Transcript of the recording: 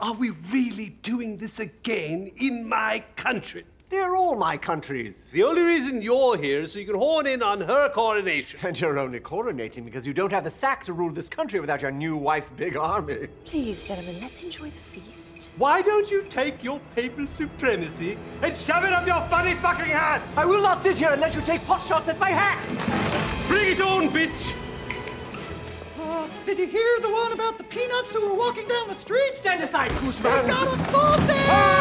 Are we really doing this again in my country? They're all my countries. The only reason you're here is so you can horn in on her coronation. And you're only coronating because you don't have the sack to rule this country without your new wife's big army. Please, gentlemen, let's enjoy the feast. Why don't you take your papal supremacy and shove it up your funny fucking hat? I will not sit here and let you take pot shots at my hat! Bring it on, bitch! Uh, did you hear the one about the peanuts who were walking down the street? Stand aside, They Koosman! got assaulted!